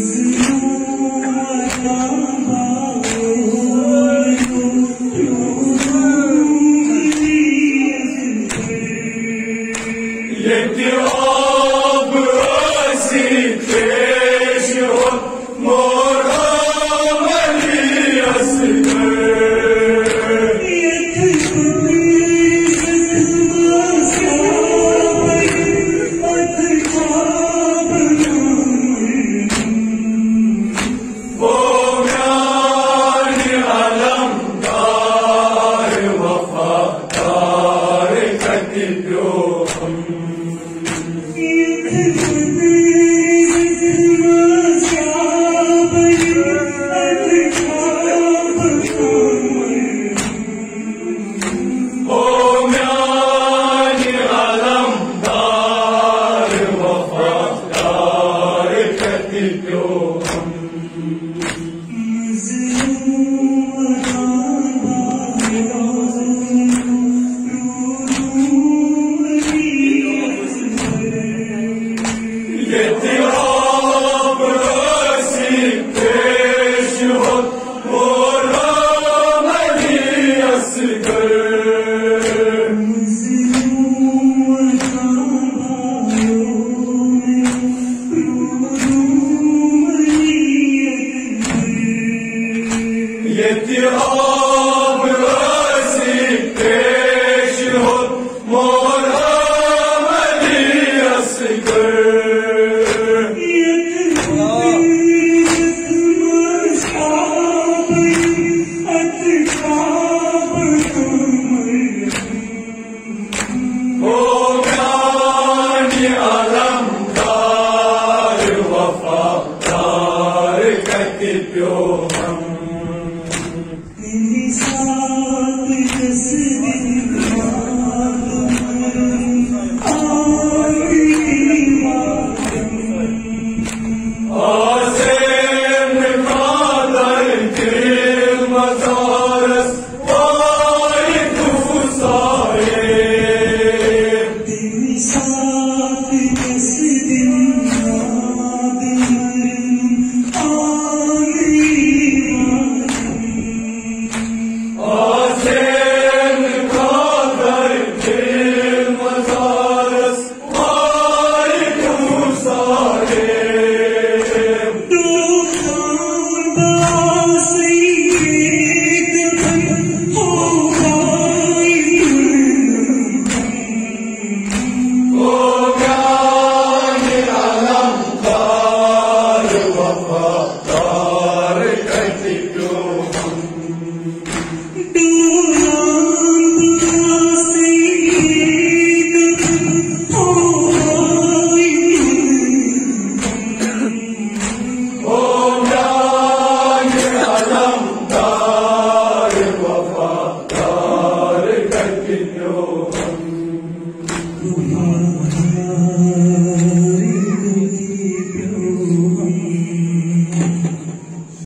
Sing Yetti